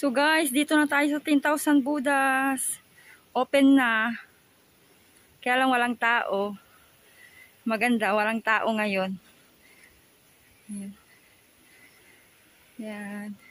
So guys, dito na tayo sa 10,000 Buddhas. Open na. Kaya lang walang tao. Maganda, walang tao ngayon. Ayan. Yan. Yan,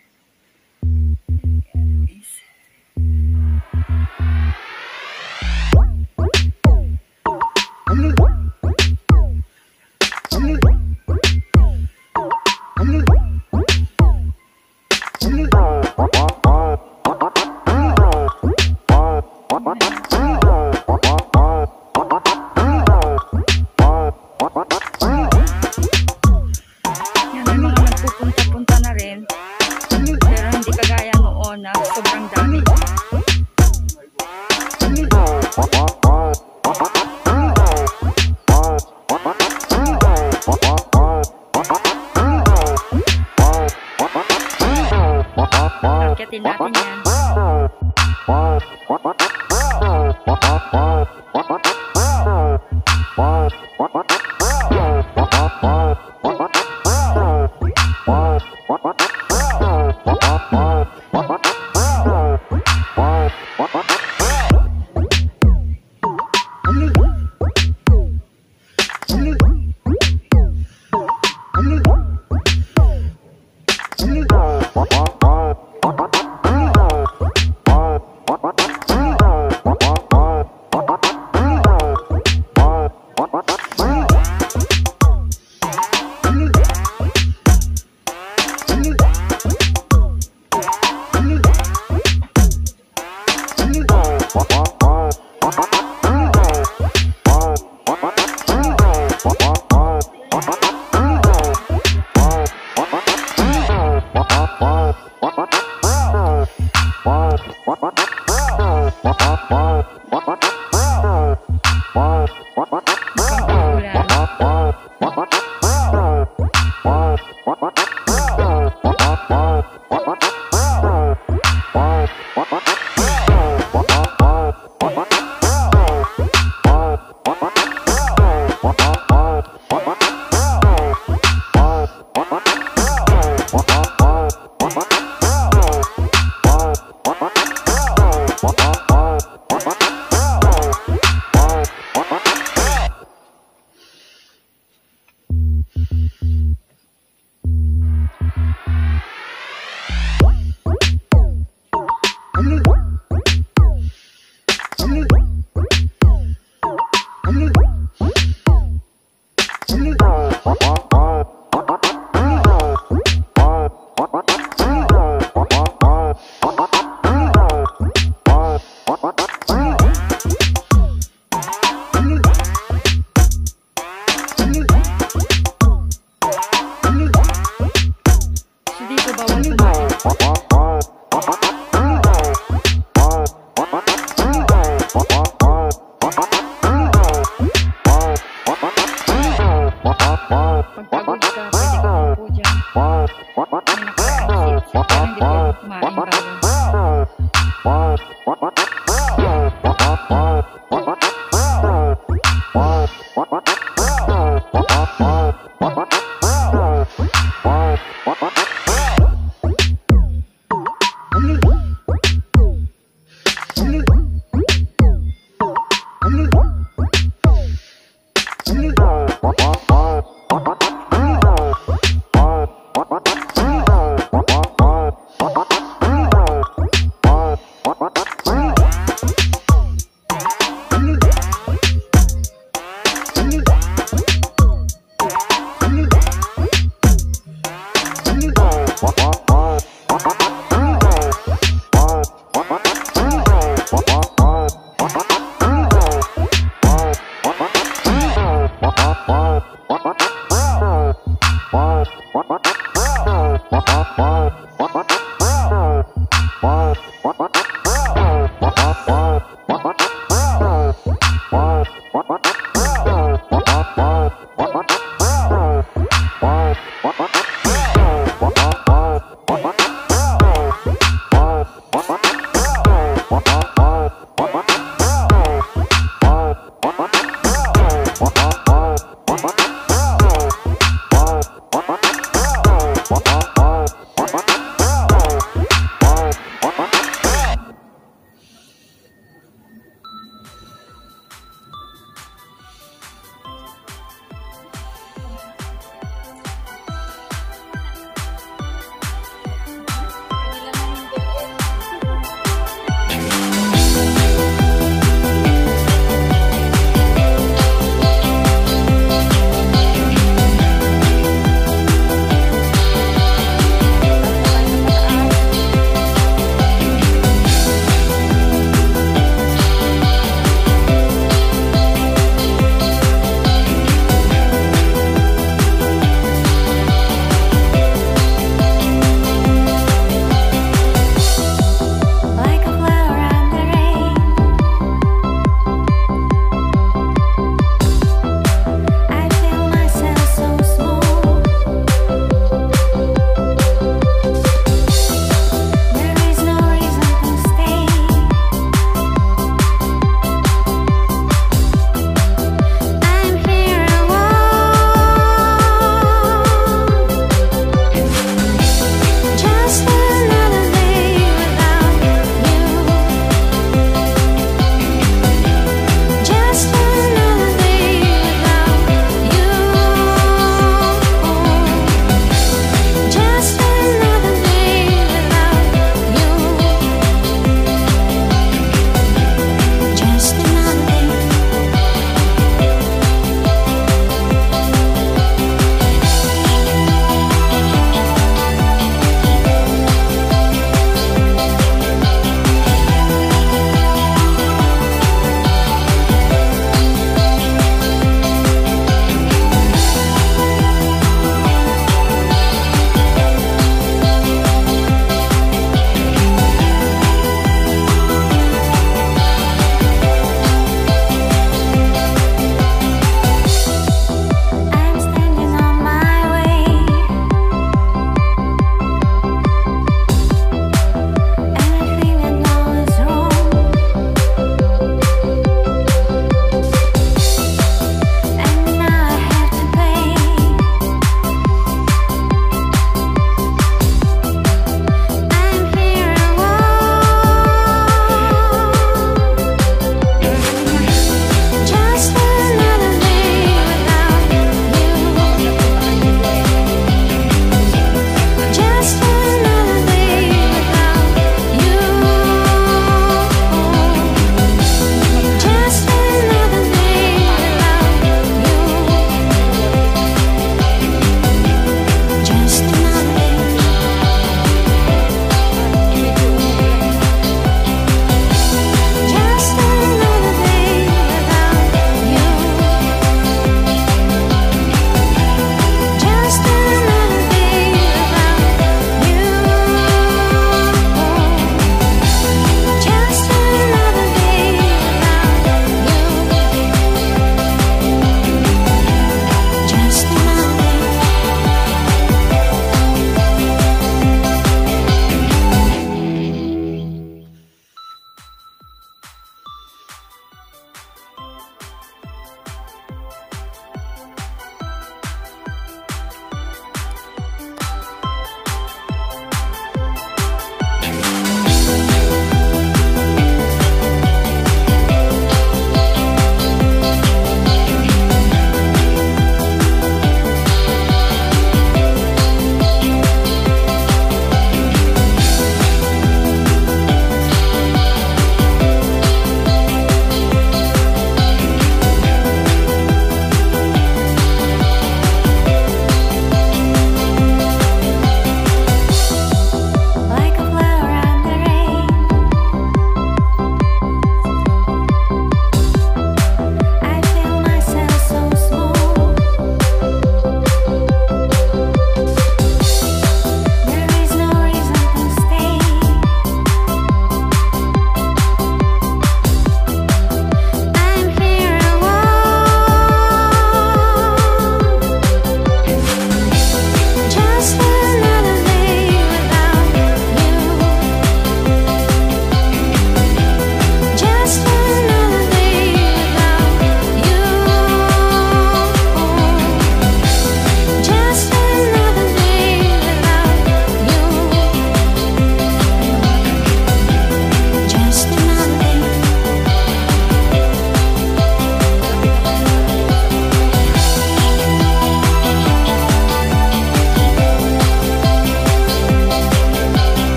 Wow.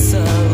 answer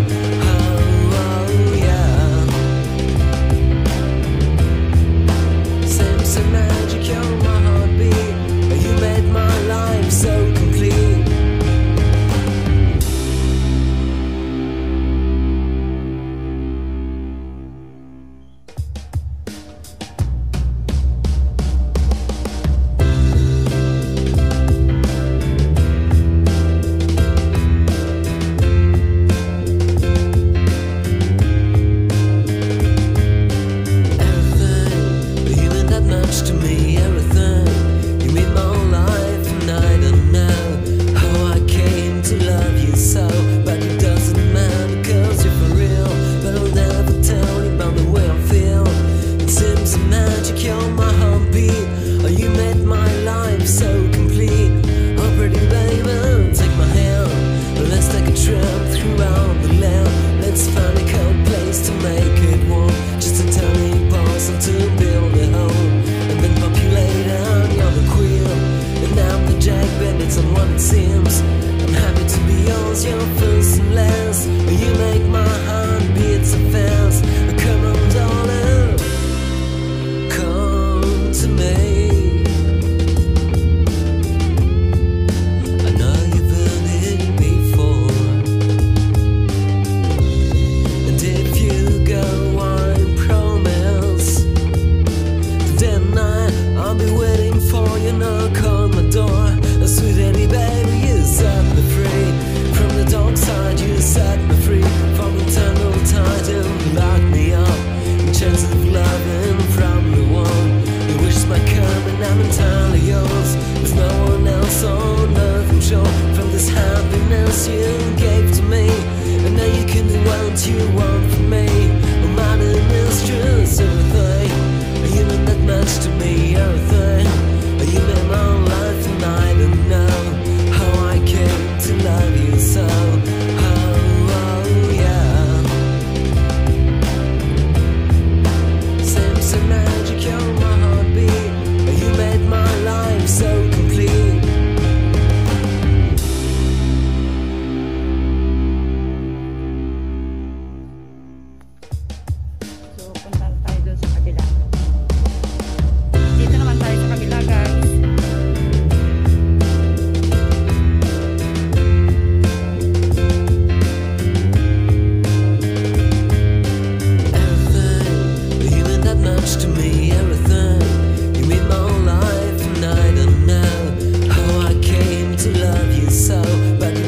so, but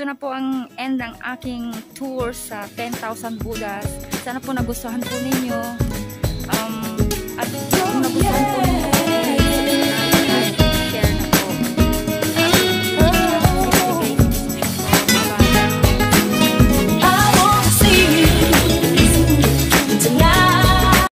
ito na po ang end ng aking tour sa 10,000 Buddhas. Sana po nagustuhan po ninyo. Um, at kung nagustuhan po